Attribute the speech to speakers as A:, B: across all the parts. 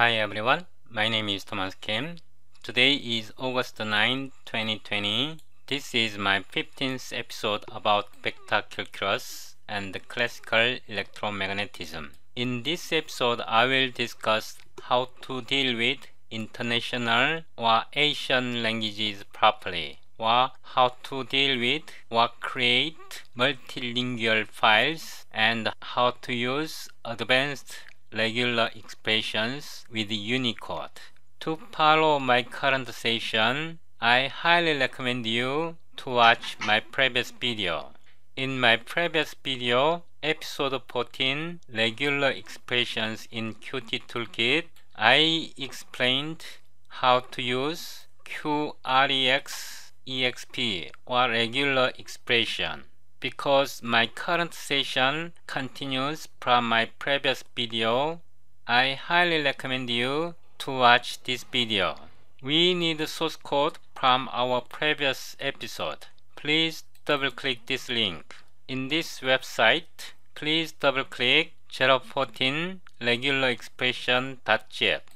A: Hi everyone, my name is Thomas Kim. Today is August 9, 2020. This is my 15th episode about vector calculus and classical electromagnetism. In this episode, I will discuss how to deal with international or Asian languages properly or how to deal with or create multilingual files and how to use advanced regular expressions with Unicode. To follow my current session, I highly recommend you to watch my previous video. In my previous video, episode 14, regular expressions in Qt Toolkit, I explained how to use QREX EXP or regular expression because my current session continues from my previous video, I highly recommend you to watch this video. We need source code from our previous episode. Please double click this link. In this website, please double click 014 regular expression.zip.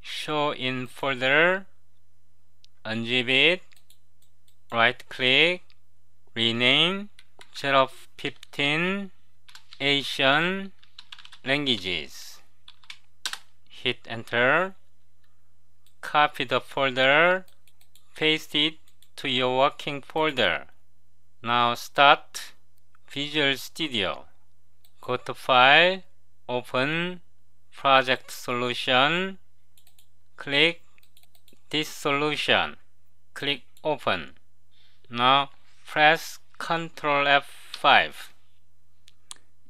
A: Show in folder, unzip it, right click, rename, 15 Asian languages. Hit enter. Copy the folder. Paste it to your working folder. Now start Visual Studio. Go to File, Open, Project Solution. Click this solution. Click Open. Now press Control F5.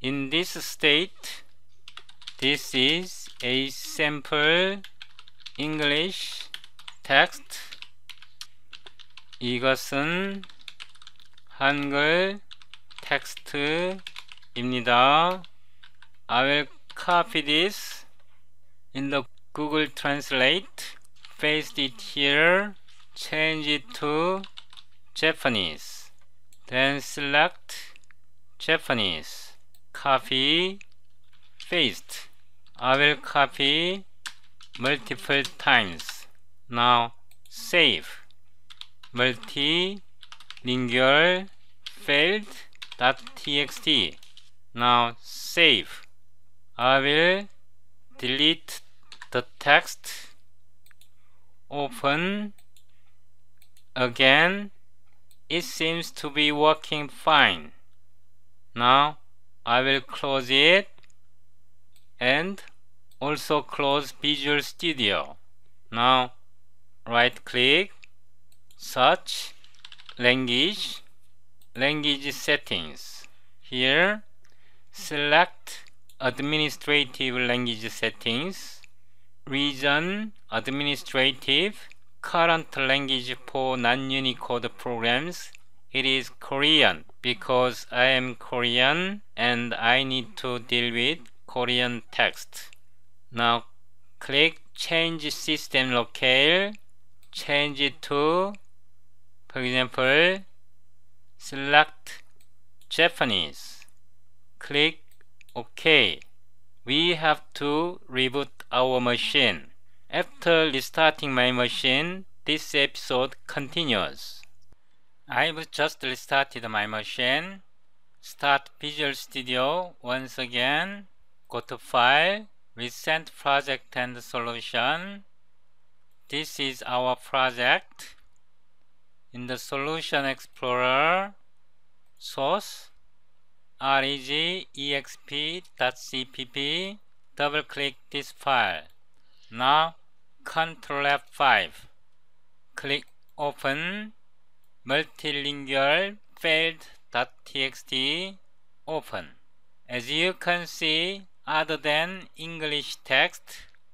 A: In this state, this is a sample English text. 이것은 한글 텍스트입니다. I will copy this in the Google Translate, paste it here, change it to Japanese. Then select Japanese. Copy, paste. I will copy multiple times. Now save. Multilingual failed.txt. Now save. I will delete the text. Open again it seems to be working fine. Now I will close it and also close Visual Studio. Now right click, search, language, language settings. Here select administrative language settings, region administrative, current language for non-Unicode programs, it is Korean because I am Korean and I need to deal with Korean text. Now click change system locale, change it to, for example, select Japanese. Click OK. We have to reboot our machine. After restarting my machine, this episode continues. I've just restarted my machine. Start Visual Studio once again. Go to File, Recent Project and Solution. This is our project. In the Solution Explorer, Source, reg exp.cpp, double click this file. Now Ctrl F5. Click Open Multilingual failed.txt Open. As you can see, other than English text,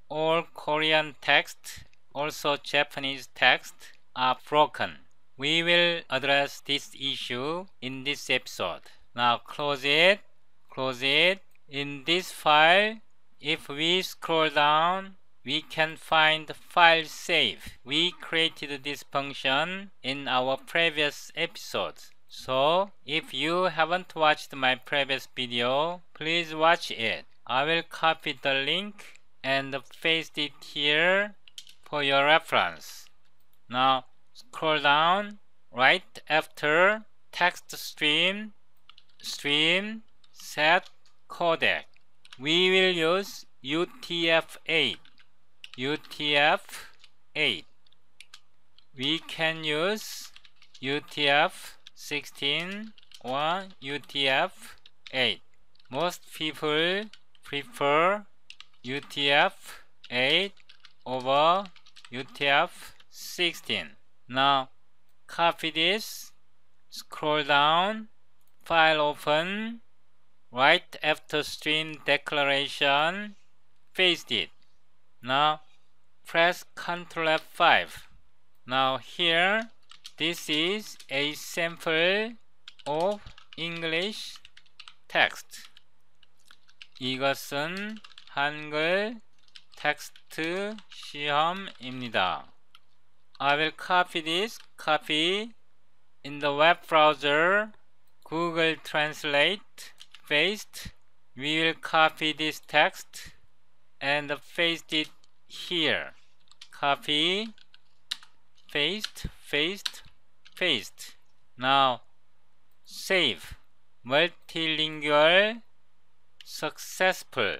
A: all Korean text, also Japanese text are broken. We will address this issue in this episode. Now close it, close it. In this file, if we scroll down, we can find file save. We created this function in our previous episodes. So if you haven't watched my previous video, please watch it. I will copy the link and paste it here for your reference. Now scroll down right after text stream stream set codec. We will use UTF-8 UTF-8 we can use UTF-16 or UTF-8 most people prefer UTF-8 over UTF-16 now copy this. Scroll down. File open. Right after stream declaration paste it. Now press Ctrl F5 now here this is a sample of English text 이것은 한글 텍스트 시험입니다. I will copy this copy in the web browser Google Translate paste we will copy this text and paste it here copy paste paste paste. Now save. Multilingual successful.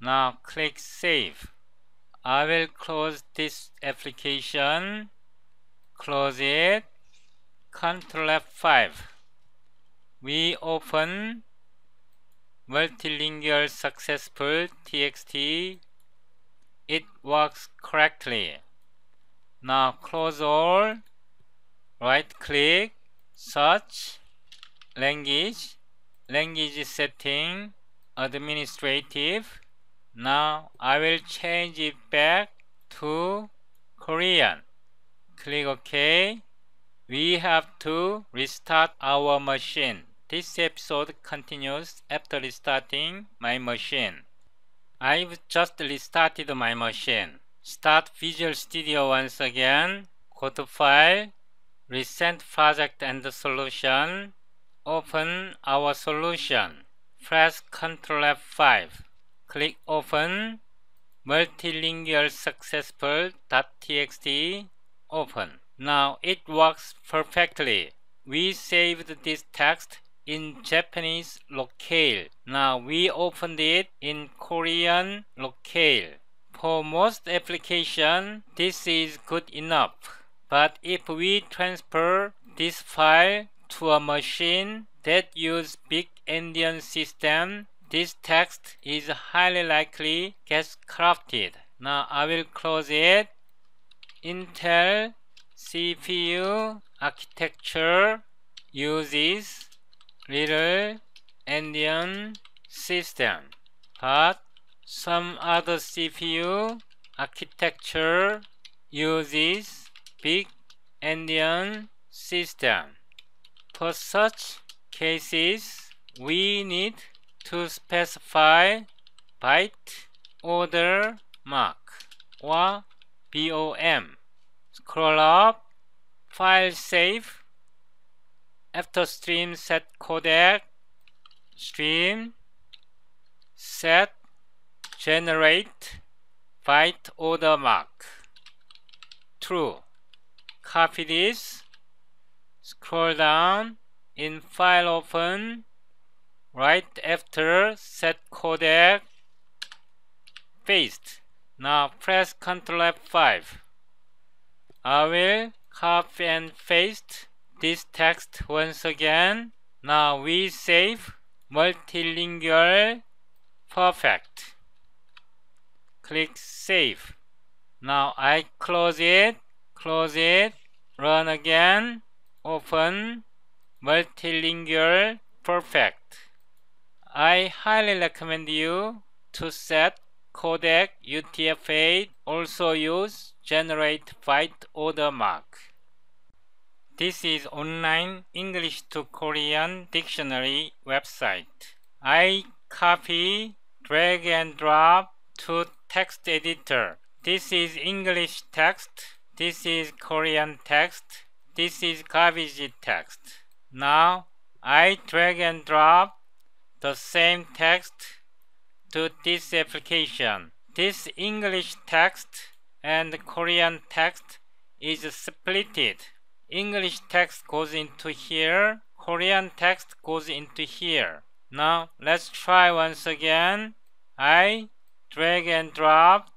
A: Now click save. I will close this application. Close it. Ctrl F5 we open multilingual successful txt it works correctly. Now close all right click search language language setting administrative. Now I will change it back to Korean. Click OK. We have to restart our machine. This episode continues after restarting my machine I've just restarted my machine Start Visual Studio once again. Go to File, Recent Project and Solution. Open our solution. Press Ctrl F5. Click Open. Multilingual Successful.txt. Open. Now it works perfectly. We saved this text in Japanese locale. Now we opened it in Korean locale. For most application, this is good enough. But if we transfer this file to a machine that use big endian system, this text is highly likely gets corrupted. Now I will close it. Intel CPU architecture uses little endian system, but some other CPU architecture uses big endian system. For such cases, we need to specify byte order mark or BOM. Scroll up, file save, after stream set codec, stream set generate byte order mark. True. Copy this. Scroll down. In file open. Right after set codec paste. Now press ctrl F5 I will copy and paste this text once again. Now we save multilingual perfect. Click save. Now I close it close it run again open multilingual perfect. I highly recommend you to set codec UTF-8 also use generate byte order mark this is online English to Korean dictionary website I copy drag and drop to text editor. This is English text. This is Korean text. This is garbage text. Now I drag and drop the same text to this application. this English text and Korean text is splitted. English text goes into here, Korean text goes into here. Now let's try once again. I drag and drop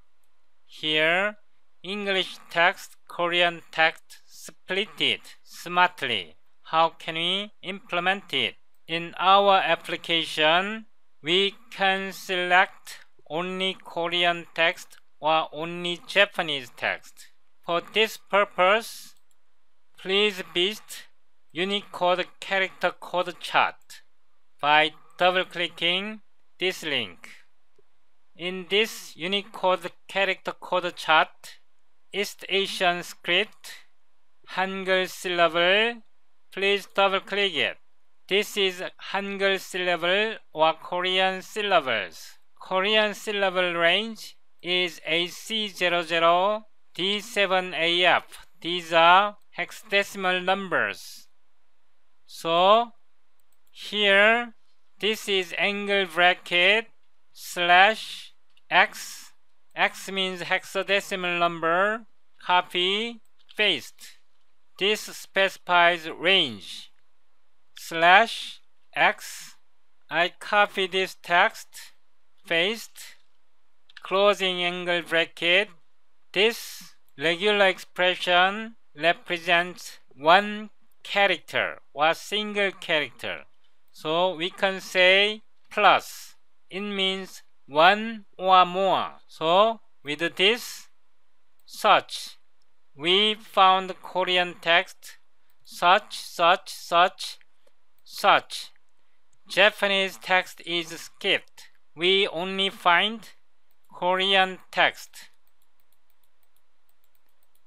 A: here English text, Korean text splitted smartly. How can we implement it? In our application, we can select only Korean text or only Japanese text. For this purpose, please visit Unicode character code chart by double-clicking this link. In this Unicode character code chart, East Asian script, Hangul syllable, please double-click it. This is Hangul syllable or Korean syllables. Korean syllable range is AC00, D7AF. These are hexadecimal numbers. So here this is angle bracket slash x. x means hexadecimal number. Copy, paste. This specifies range. Slash x. I copy this text paste, closing angle bracket. This regular expression represents one character or single character. So we can say plus. It means one or more. So with this, such, we found Korean text such, such, such, such. Japanese text is skipped we only find Korean text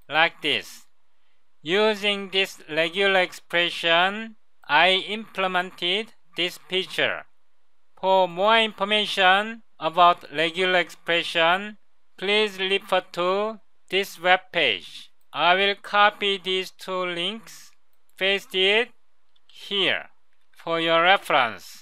A: like this. Using this regular expression, I implemented this picture. For more information about regular expression, please refer to this web page. I will copy these two links, paste it here for your reference.